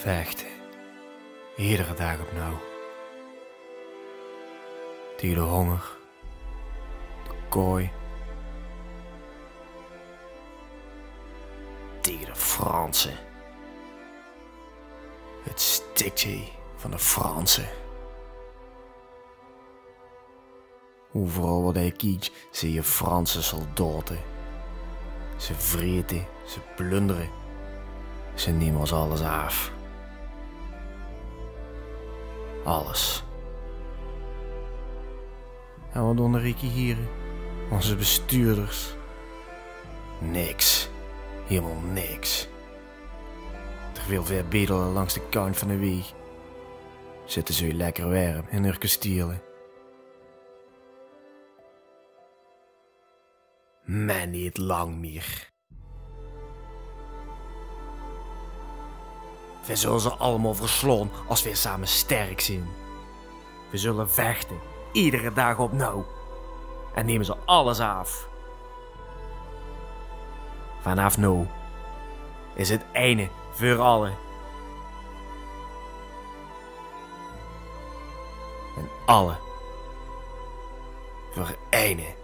Vechten. Iedere dag opnieuw. Tegen de honger. De kooi. Tegen de Fransen. Het stikje van de Fransen. Overal waar je kijkt zie je Franse soldaten. Ze vreten, ze plunderen. Ze nemen ons alles af. Alles. En wat doen de Ricky hier? Onze bestuurders. Niks. Helemaal niks. Ter veel ver bedelen langs de kant van de weg. Zitten ze lekker warm in hun kastelen. Maar niet lang meer. We zullen ze allemaal verslaan als we samen sterk zijn. We zullen vechten, iedere dag opnieuw. En nemen ze alles af. Vanaf nu is het ene voor allen. En alle voor ene.